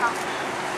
康。